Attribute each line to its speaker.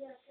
Speaker 1: Yeah.